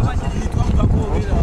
abanyamwitwa mugakobera